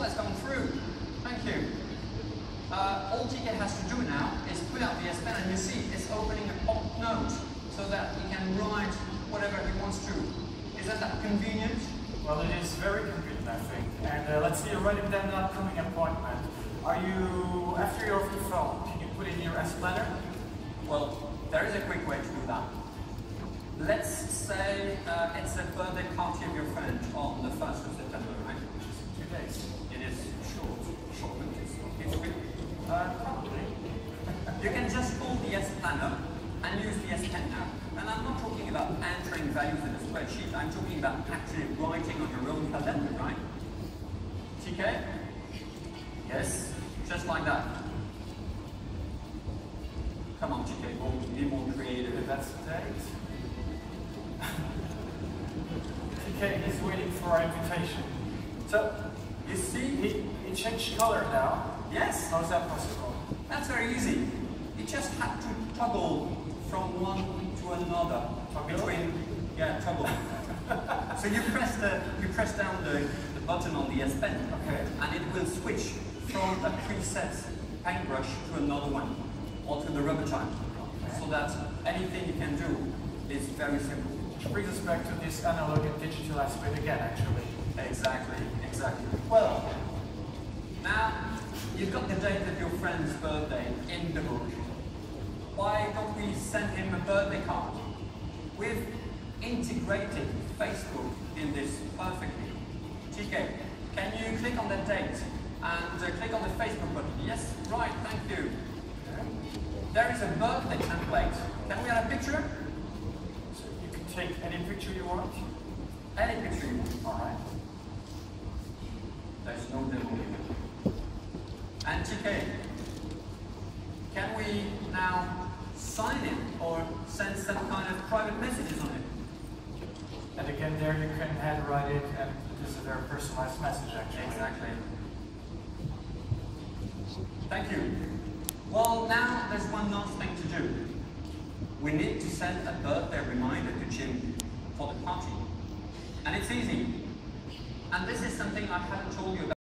that's gone through. Thank you. Uh, all TK has to do now is put out the S Pen and you see it's opening a pop note so that he can write whatever he wants to. Isn't that convenient? Well, it is very convenient, I think. And uh, let's see, already with an upcoming appointment, are you, after you're off the phone, can you put in your S planner? Well, there is a quick way to do that. Let's say uh, it's the birthday party of your friend on the 1st of September, You can just call the S planner and use the S now. And I'm not talking about entering values in a spreadsheet, I'm talking about actually writing on your own calendar, right? TK? Yes, just like that. Come on, TK, we'll be more creative. If that's the date. TK is waiting for our invitation. So, You see? he, he changed color now. Yes, How is that possible? that's very easy. You just had to toggle from one to another. Toggle? Between, yeah, toggle. so you press the, you press down the, the button on the S Pen. Okay. and it will switch from a preset paintbrush to another one, or to the rubber time, so that anything you can do is very simple. Which brings us back to this analog and digital aspect again, actually. Exactly, exactly. Well, now you've got the date of your friend's birthday in the book. Why don't we send him a birthday card? We've integrated Facebook in this perfectly. TK, can you click on that date and uh, click on the Facebook button? Yes, right, thank you. There is a birthday template. Can we add a picture? So you can take any picture you want. Any picture you want. All right. There's no demo here. And TK, can we now sign it or send some kind of private messages on it? And again, there you can handwrite it, and it is a very personalized message, actually. Exactly. Thank you. Well, now there's one last thing to do. We need to send a birthday reminder to Jim for the party. And it's easy. And this is something I haven't told you about.